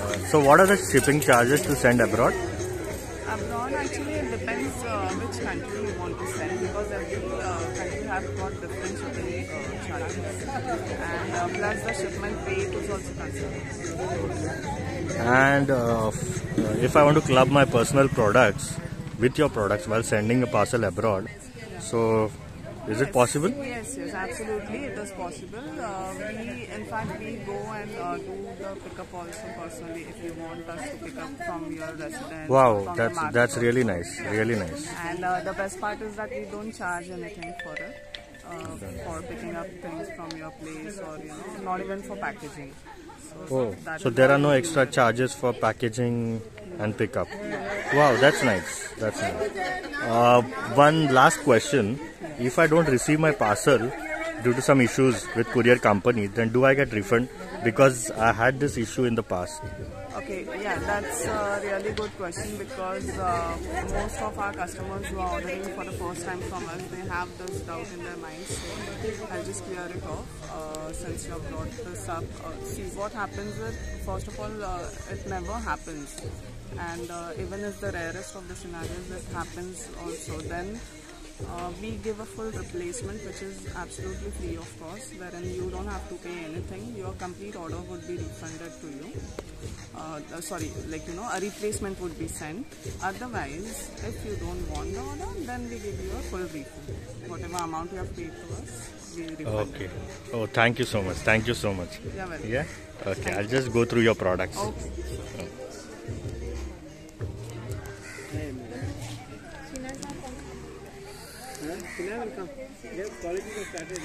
Uh, so what are the shipping charges to send abroad? Abroad, actually, it depends uh, which country you want to send because every uh, country have got different shipping uh, charges. And uh, plus the shipment rate is also considered. And uh, if I want to club my personal products with your products while sending a parcel abroad, so is it possible? Yes, yes, absolutely, it is possible. Uh, we, in fact, we go and uh, do the pickup also personally if you want us to pick up from your residence. Wow, that's that's also. really nice, really nice. And uh, the best part is that we don't charge anything for it. Uh, for picking up things from your place or you know not even for packaging so Oh, that so there are no extra charges for packaging and pickup. Wow, that's nice. That's nice. Uh, one last question: If I don't receive my parcel due to some issues with courier company, then do I get refund? Because I had this issue in the past. Okay, yeah, that's a really good question because uh, most of our customers who are ordering for the first time from us, they have this doubt in their minds. So I'll just clear it off uh, since you have brought this up. Uh, see, what happens is, first of all, uh, it never happens. And uh, even if the rarest of the scenarios, it happens also, then uh, we give a full replacement which is absolutely free of cost wherein you don't have to pay anything your complete order would be refunded to you uh, uh, sorry like you know a replacement would be sent otherwise if you don't want the order then we give you a full refund whatever amount you have paid to us we refund Okay. it. Oh, thank you so much. Thank you so much. yeah well Yeah. Okay. I'll just go through your products. okay Welcome. Yeah, quality was started.